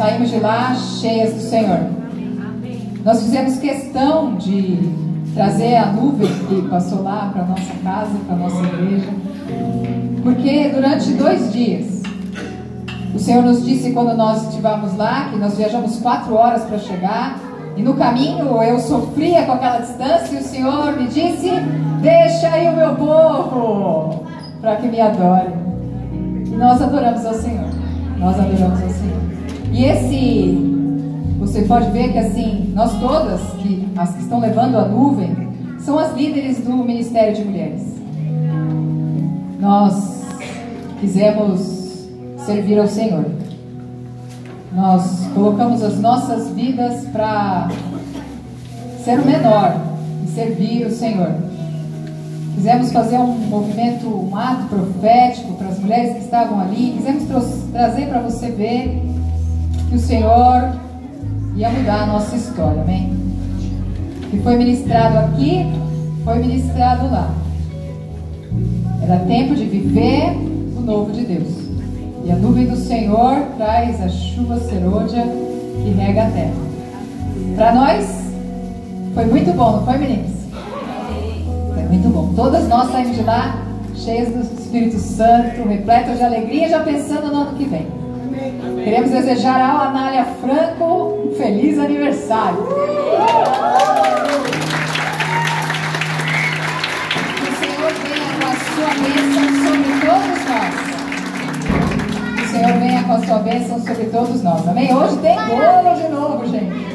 saímos de lá cheias do Senhor. Nós fizemos questão de trazer a nuvem que passou lá para nossa casa, para nossa igreja, porque durante dois dias o Senhor nos disse quando nós estivemos lá que nós viajamos quatro horas para chegar e no caminho eu sofria com aquela distância e o Senhor me disse: Deixa aí o meu povo para que me adore. E nós adoramos ao Senhor. Nós adoramos ao Senhor. E esse, você pode ver que assim, nós todas, que, as que estão levando a nuvem, são as líderes do Ministério de Mulheres. Nós quisemos servir ao Senhor. Nós colocamos as nossas vidas para ser o menor e servir o Senhor. Quisemos fazer um movimento, um ato profético para as mulheres que estavam ali. Quisemos trazer para você ver que o Senhor ia mudar a nossa história, amém? Que foi ministrado aqui, foi ministrado lá. Era tempo de viver o novo de Deus. E a nuvem do Senhor traz a chuva serôdia que rega a terra. Para nós, foi muito bom, não foi, meninas? Foi muito bom. Todas nós saímos de lá cheias do Espírito Santo, repletas de alegria, já pensando no ano que vem. Queremos desejar a Anália Franco um feliz aniversário. Que o Senhor venha com a sua bênção sobre todos nós. Senhor venha com a sua bênção sobre todos nós. Amém? Hoje tem bolo de novo, gente.